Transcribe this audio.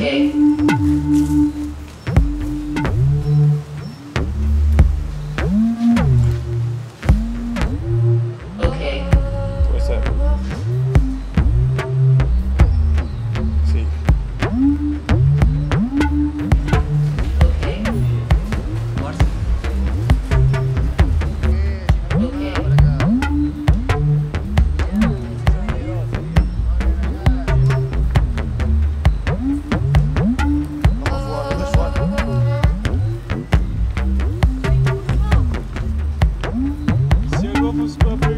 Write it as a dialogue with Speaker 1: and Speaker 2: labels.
Speaker 1: Okay. nos próprios